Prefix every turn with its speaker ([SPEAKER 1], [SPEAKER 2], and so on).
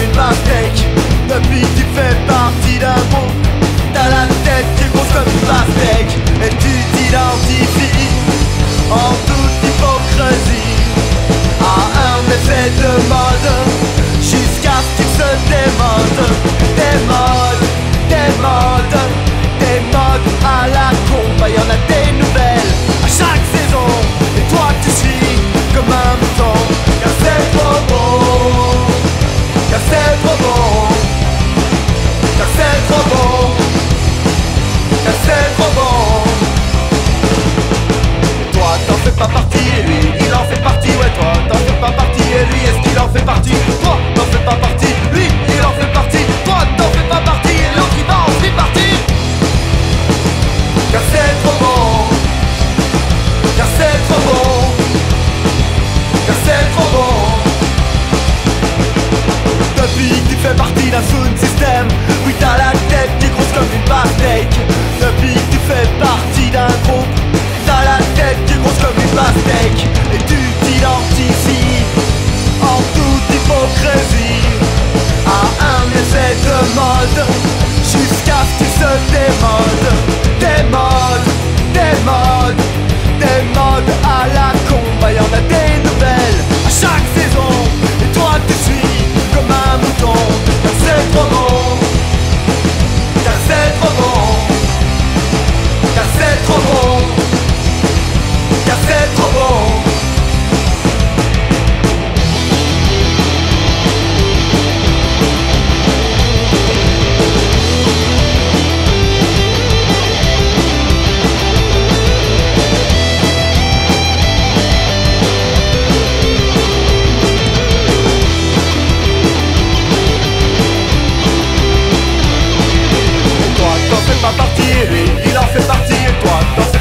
[SPEAKER 1] in my flic, tu fais partie d'un sound system Oui t'as la tête qui est grosse comme une pastèque il en fait partie et toi,